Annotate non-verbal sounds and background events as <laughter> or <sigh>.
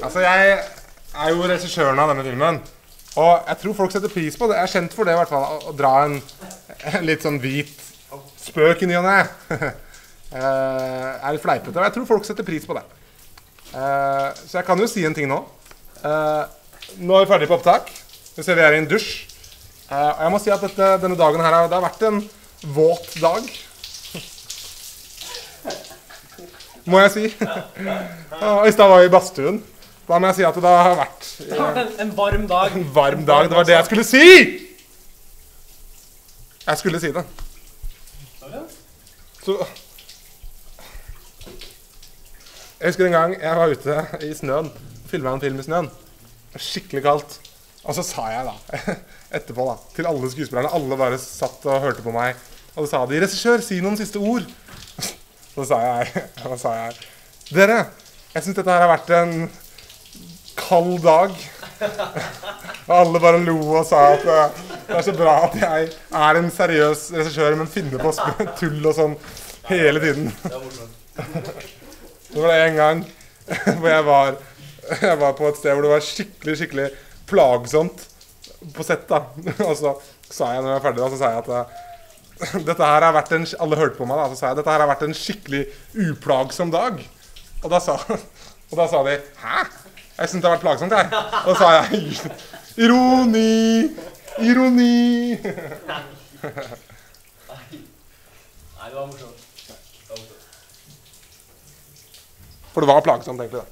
Altså, jeg er jo regissøren av denne filmen. Og jeg tror folk setter pris på det. Jeg er kjent for det, i hvert fall. Å, dra en, en litt sånn hvit spøk i ny og ne. <laughs> Eh, er litt fleipete. Og jeg tror folk setter pris på det. Eh, så jeg kan jo si en ting nå. Eh, nå er vi ferdig på opptak. Vi ser vi er i en dusj. Og jeg må si at dette, denne dagen her det har vært en våt dag. Må jeg si. Og stad var vi i badstuen. Da må jeg si at det har vært Det har vært en, en varm dag. en varm dag. Det var det jeg skulle si! Jeg skulle si det. Så Jeg husker en gang jeg var ute i snøen. Filma en film i snøen. Skikkelig kaldt. Og så sa jeg da, <laughs> etterpå da, til alle skuespillerne Alle bare satt og hørte på meg. Og så sa de 'Regissør, si noen siste ord'. Så sa jeg, <laughs> så sa jeg Dere, jeg syns dette her har vært en kald dag. <laughs> Og alle bare lo og sa at eh, det er så bra at jeg er en seriøs regissør, men finner på <laughs> tull og sånn hele tiden. Det var det en gang hvor jeg var, jeg var på et sted hvor det var skikkelig, skikkelig plagsomt på sett. da. Og så sa jeg når jeg var ferdig, da, så sa jeg at eh, <laughs> dette her har vært en, alle hørte på meg da, så sa jeg dette her har vært en skikkelig uplagsom dag. Og da sa, <laughs> og da sa de Hæ? Jeg syns det har vært plagsomt, jeg. Og da sa jeg <laughs> Ironi! Ironi! Nei, det var morsomt. For det var plagsomt, egentlig. det.